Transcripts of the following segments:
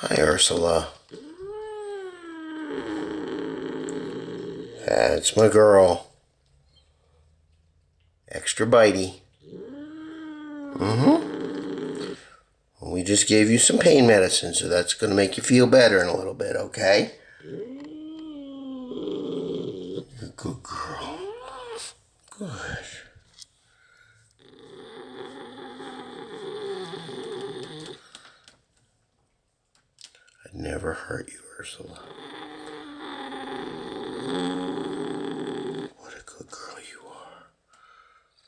Hi, Ursala. That's my girl. Extra bitey. Mm-hmm. We just gave you some pain medicine, so that's going to make you feel better in a little bit, okay? Good girl. Good. Never hurt you, Ursala. What a good girl you are.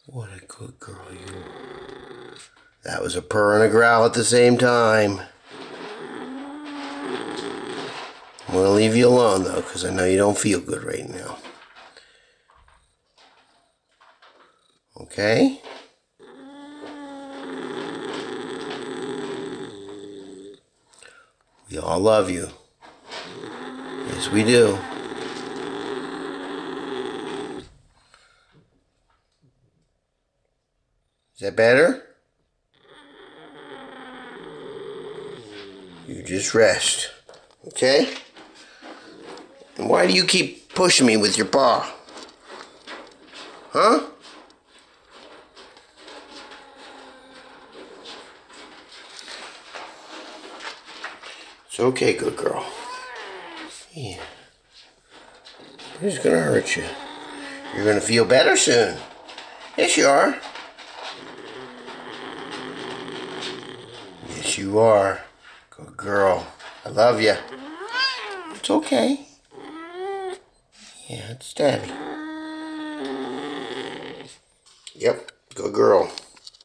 What a good girl you are. That was a purr and a growl at the same time. I'm going to leave you alone, though, because I know you don't feel good right now. Okay? We all love you. Yes, we do. Is that better? You just rest. Okay? And why do you keep pushing me with your paw? Huh? Okay, good girl. Yeah. Who's gonna hurt you? You're gonna feel better soon. Yes, you are. Yes, you are. Good girl. I love you. It's okay. Yeah, it's daddy. Yep, good girl.